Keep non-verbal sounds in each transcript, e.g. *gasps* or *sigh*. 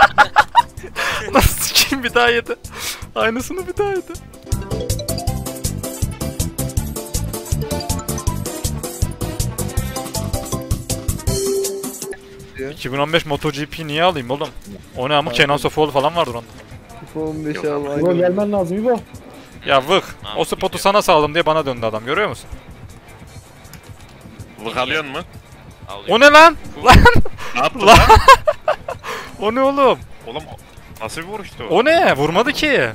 *laughs* Nasıl sikeyim bir daha yedi. Aynısını bir daha yedi. Ya. 2015 MotoGP niye alayım oğlum? O ne ama Kenan Sofoğlu falan vardır onda. FIFA 15 Yok, al aynen. gelmen lazım İbo. Ya vık. O spotu sana sağladım diye bana döndü adam görüyor musun? Vık alıyor mu? O ne lan? Lan Ne yaptın Lan. *laughs* o ne oğlum? Oğlum nasıl bir vuruştu o? O ne? Vurmadı ki.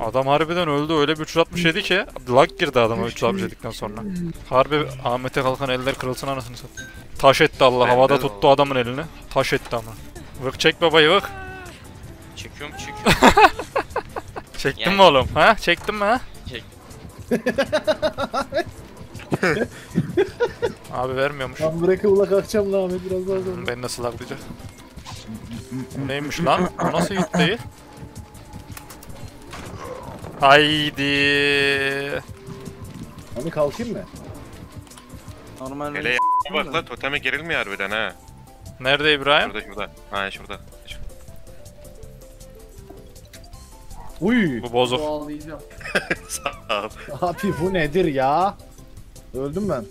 Adam harbiden öldü öyle bir 367 ki lag girdi adama 367'den sonra. Harbi Ahmet'e kalkan eller kırılsın anasını satayım. Taş etti Allah Bende havada tuttu adamın elini. Taş etti ama. Vık çek babayı vık. Çekiyorum çekiyorum. *laughs* Çektin Yani- mi oğlum? Ha? Çektin mi ha? Çek. Abi vermiyormuş. Ben bırakıp ula kalkacağım lan Ahmet biraz daha sonra. Beni nasıl laglayacak? Neymiş lan? Bu nasıl değil? Haydi. Hani kalkayım mı? Normal Hele ya bak lan toteme gerilmiyor harbiden ha. Nerede İbrahim? Şurada şurada. Ha şurada. Uy. Bu bozuk. Ağlayacağım. *laughs* Sağ ol. Abi bu nedir ya? Öldüm ben.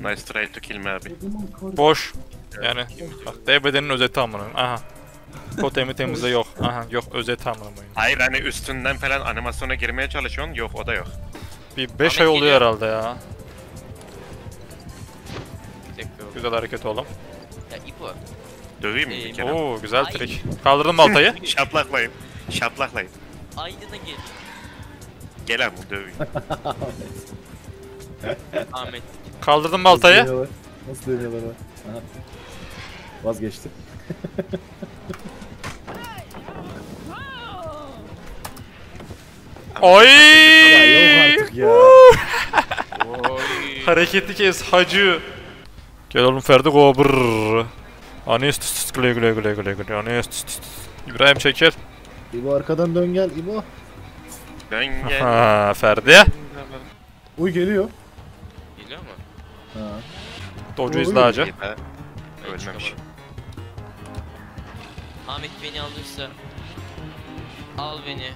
Nice try to kill me abi. Boş. Yani bak DBD'nin özeti amına. Aha. Totemi temizle yok. Aha yok özeti amına. Hayır hani üstünden falan animasyona girmeye çalışıyorsun. Yok o da yok. Bir 5 Ahmet ay oluyor herhalde ya. Güzel hareket oğlum. Ya İbo. Döveyim mi Ee, bir kere? Oo güzel Ay. trik. Kaldırdım baltayı. *laughs* Şaplaklayın. Şaplaklayın. Aydın'a gel. Gel abi döveyim. Ahmet. Kaldırdım Nasıl baltayı. dönüyorlar? Nasıl dönüyorlar ha? Ya yok artık ya. Oy. Hareketli kes hacı. Gel oğlum Ferdi go brrr. Anis tıs tıs güle güle güle güle güle anis tıs tıs. İbrahim çekil. İbo arkadan dön gel İbo. Dön gel. Ha Ferdi. Uy geliyor. Geliyor mu? Ha. Hacı. İyi be. Ölmemiş. Ahmet beni alırsa al beni.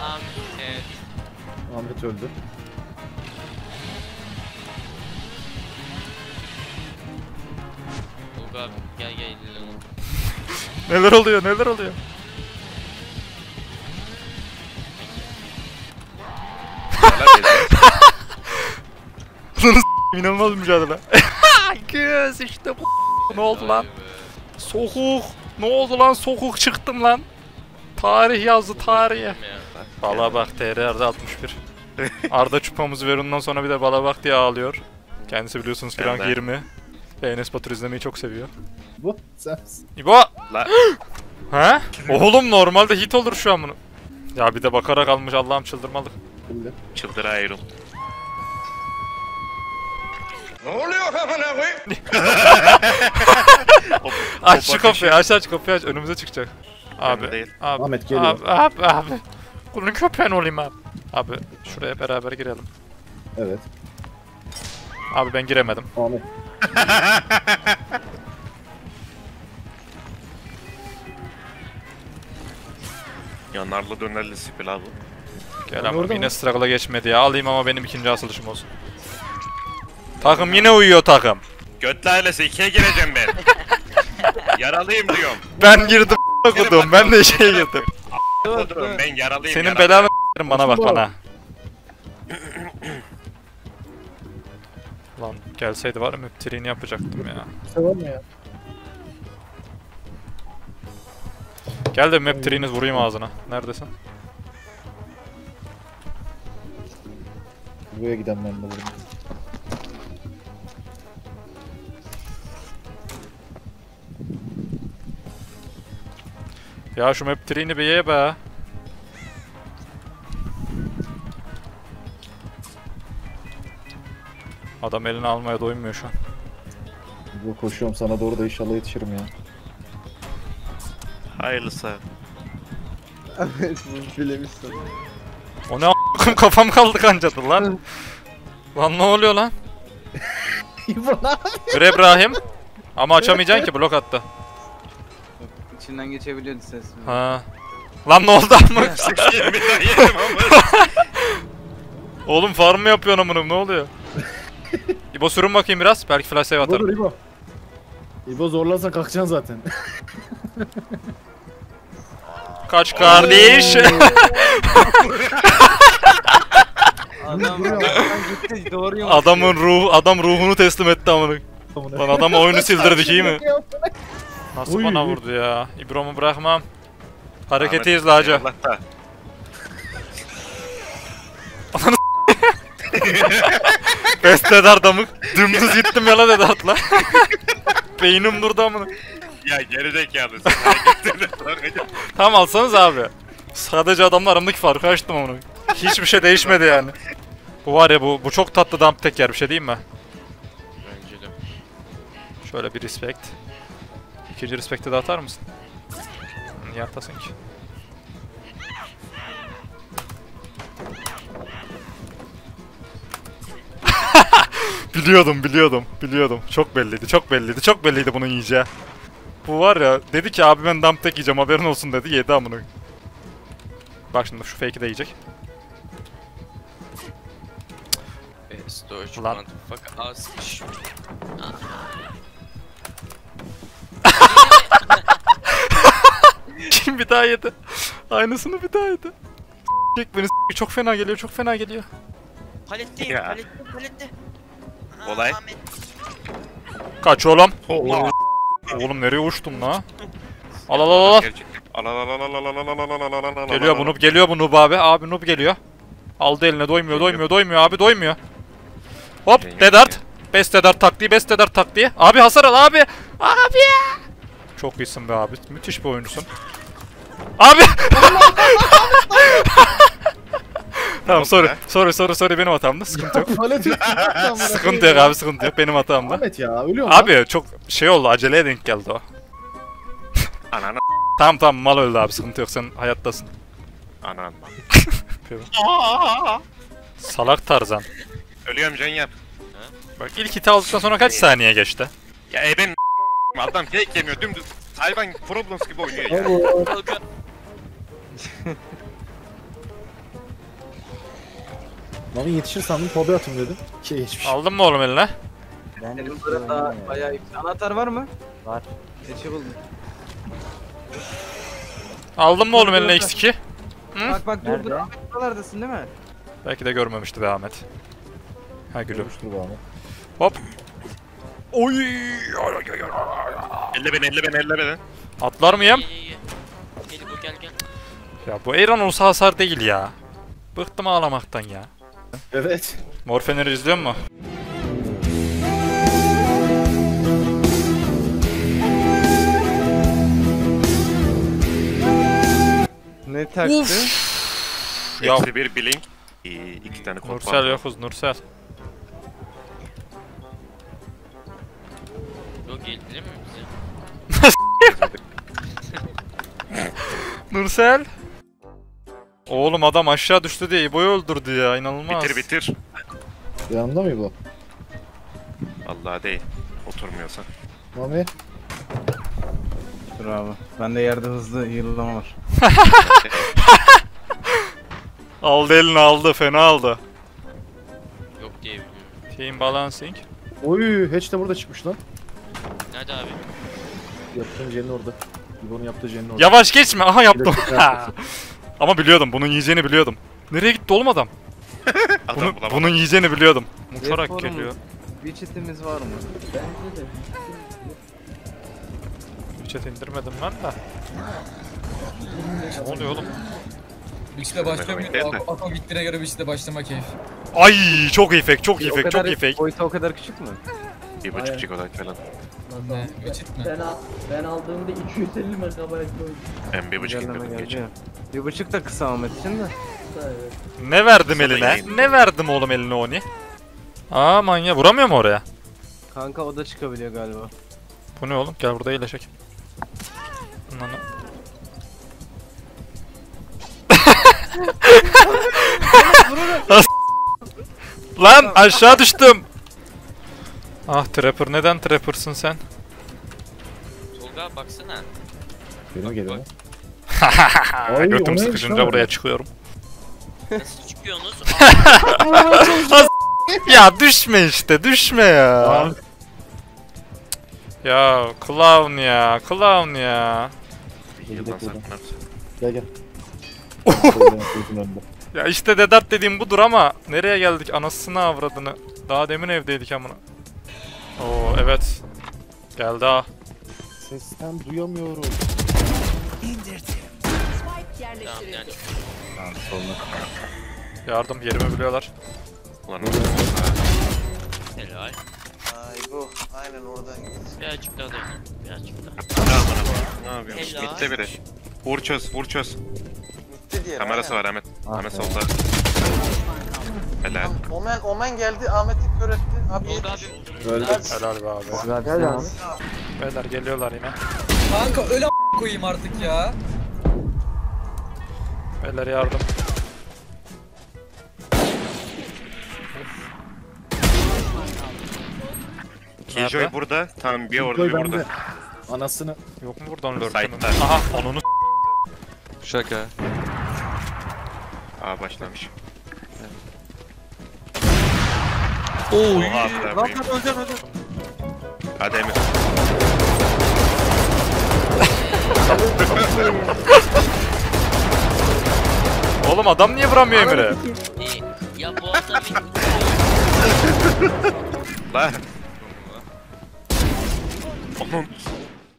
Ahmet. Ahmet öldü. Tolga abi gel gel. Neler oluyor neler oluyor. İnanılmaz mücadele. *laughs* Göz işte bu. *laughs* Ne oldu lan? Sokuk. Ne oldu lan sokuk çıktım lan. Tarih yazdı tarihe. Bala bak TR'de 61. Arda çupamızı ver ondan sonra bir de bala bak diye ağlıyor. Kendisi biliyorsunuz ki rank de. 20. Ve Enes Batur izlemeyi çok seviyor. Bu sensin. İbo! *gasps* Ha? Oğlum normalde hit olur şu an bunu. Ya bir de bakarak almış Allah'ım çıldırmalık. Bildi. çıldırıyorum. *laughs* Aç şu kapıyı aç aç kapıyı aç önümüze çıkacak. Abi. değil. Abi. Ahmet geliyor. Abi abi abi. Bunun köpeğin olayım abi. Abi şuraya beraber girelim. Evet. Abi ben giremedim. Ahmet. *laughs* Yanarlı dönerli spil abi. Gel Abi yine struggle'a geçmedi ya. Alayım ama benim ikinci asılışım olsun. Takım yine uyuyor takım. Götle ailesi ikiye gireceğim ben. *laughs* Yaralıyım diyorum. Ben girdim okudum. Ben de işe girdim. Odurum ben yaralıyım. Senin yaralı. belanı bana bak bana. *coughs* Lan gelseydi var ya müptiriğini yapacaktım ya. Sever mi ya? Gel de müptiriğini vurayım ağzına. Neredesin? Buraya giden ben de vurdum. Ya şu müptiriğini bir ye be. Adam elini almaya doymuyor şu an. İbo koşuyorum sana doğru da inşallah yetişirim ya. Hayırlısı. Evet bu filemişsin. O ne a**ım kafam kaldı kancadı lan. lan ne oluyor lan? *laughs* İbrahim. Ama açamayacaksın ki blok attı. İçinden geçebiliyordu ses. Ha. Lan ne oldu amına? *laughs* *laughs* Oğlum farm mı yapıyorsun amına ne oluyor? *laughs* İbo sürün bakayım biraz. Belki flash save İbo dur atarım. İbo. İbo zorlarsan kalkacaksın zaten. Kaç kardeş. Adam gitti. Adamın ruh adam ruhunu teslim etti amına. Lan adam oyunu sildirdik iyi mi? Nasıl Uy, bana vurdu ya? İbrom'u bırakmam. Hareketi Ahmet, izle hacı. Allah da. *laughs* *laughs* Bestedar damık. Dümdüz gittim yola dedi atla. *laughs* Beynim durdu amına. Ya gerizekalı sen hareketlerine bırakacağım. Tamam alsanız abi. Sadece adamla aramdaki farkı açtım onu. Hiçbir şey değişmedi yani. Bu var ya bu bu çok tatlı dump tek yer bir şey diyeyim mi? Şöyle bir respect. İkinci respect'i de atar mısın? Niye atasın ki? *laughs* biliyordum, biliyordum, biliyordum. Çok belliydi, çok belliydi, çok belliydi bunun yiyeceği. Bu var ya, dedi ki abi ben dump tek yiyeceğim haberin olsun dedi, yedi amına. Bak şimdi şu fake'i de yiyecek. Storage motherfucker. Kim bir daha yedi? Aynısını bir daha yedi. Çek beni çok fena geliyor, çok fena geliyor. Paletteyim, Ya. palette, palette. Olay. Ahmet. Kaç oğlum? Oğlum nereye uçtun la? Al al al al. Gerçekten. Al al al al al al al al al al al al al Geliyor al bu al. noob, geliyor bu noob abi. Abi noob geliyor. Aldı eline doymuyor, doymuyor, doymuyor abi doymuyor. Hop, Geliyor, Dedart. geliyor. Best Dedart taktiği, Best Dedart taktiği. Abi hasar al abi. Abi. Çok iyisin be abi. Müthiş bir oyuncusun. Abi. *laughs* tamam sorry. Sorry sorry sorry benim hatamdı. Sıkıntı yok. *laughs* Sıkıntı yok abi sıkıntı yok. Benim hatamdı. Ahmet ya ölüyorum Abi çok şey oldu aceleye denk geldi o. Ananı. *laughs* Tamam tamam mal öldü abi sıkıntı yok sen hayattasın. Anan. Salak Tarzan. Ölüyorum can yap. Bak ilk hiti aldıktan sonra kaç saniye geçti? Ya eben adam tek yemiyor dümdüz. Hayvan problems gibi oynuyor ya. *laughs* lan. Yetişir sandım tobe atım dedim. Şey geçmiş. Aldın mı oğlum eline? Benim burada daha bayağı yüksek. Anahtar var mı? Var. Geçi buldum. Aldın mı oğlum eline Burada. X2? Hı? Bak bak dur dur. Ahmet buralardasın değil mi? Belki de görmemişti be Ahmet. Ha gülüm. Görmüştür bu ama. Hop. Oy. Elle beni elle beni elle beni. Atlar mıyım? Ye. Gel bu gel gel. Ya bu Aaron olsa hasar değil ya. Bıktım ağlamaktan ya. Evet. Morfenleri izliyor mu? Ne taktı? Ya Eksi bir blink. İyi, iki tane kod Nursel yokuz Nursel. Geldiler mi bize? *laughs* Nursel. Oğlum adam aşağı düştü diye İbo'yu öldürdü ya inanılmaz. Bitir bitir. Yanında mı bu? Allah değil. Oturmuyorsa. Mami. Dur abi. Bende yerde hızlı yıllama var. *laughs* Aldı elini aldı fena aldı. Yok diye biliyorum. Team balancing. Oy hatch de burada çıkmış lan. Nerede abi? Yaptığın cenin orada. İbo'nun yaptığı cenin orada. Yavaş geçme aha yaptım. *laughs* Ama biliyordum bunun yiyeceğini biliyordum. Nereye gitti oğlum adam? *laughs* Adam Bunu, bulamadım. bunun yiyeceğini biliyordum. Uçarak Reform- geliyor. Bir çitimiz var mı? Chat indirmedim ben de. Ne oluyor oğlum? Biçte başlıyor demek değil de. mu? Ako gittiğine göre biçte başlama keyif. Ay çok iyi fake, çok iyi O fake, çok iyi fake. Boyutu o kadar küçük mü? Bir buçuk çikolat falan. Ne? Biçit mi? Ben, al, ben aldığımda 250 megabayt koydum. Ben bir buçuk Güncelleme indirdim geldi geçen. ya. Bir buçuk da kısa Ahmet için de. Evet. Ne verdim Sana eline? yayın. Ne verdim oğlum eline Oni? Aa manya vuramıyor mu oraya? Kanka o da çıkabiliyor galiba. Bu ne oğlum? Gel burada iyileşek. Ananı. Lan aşağı düştüm. Ah Trapper neden Trapper'sın sen? Tolga baksana. Benim geliyor. *laughs* Götüm sıkışınca buraya çıkıyorum. Nasıl çıkıyorsunuz? *laughs* ya düşme işte düşme ya. Ya clown ya clown ya. Gel gel. *laughs* Ya işte Dedat dediğim budur ama nereye geldik anasını avradını. Daha demin evdeydik amına. Oo evet. Geldi ha. Sesten duyamıyorum. tamam yani. Tamam soluna. Yardım yerimi biliyorlar. Ulan Helal. Ay bu. Aynen oradan gideceğiz. Birazcık daha dayanın. Birazcık daha. ne yapıyorsun? Helal. Mitte biri. Vur çöz, vur çöz. Bitti diye. Kamerası var Ahmet. Ah Ahmet solda. Helal. Omen, Omen geldi. Ahmet'i kör etti. Abi yetiş. abi. Öldü. Helal be abi. Gel abi. Beyler geliyorlar yine. Kanka öyle a- koyayım artık ya. Beyler yardım. Killjoy Nerede? burada. Tamam bir orada bir burada. Anasını. Yok mu buradan? Side'da. Aha onunu Şaka. Aa başlamış. Oy. Oha. Lan ben öleceğim öleceğim. Hadi Emir. *laughs* Oğlum adam niye vuramıyor Emir'e? Ya bu adam Lan.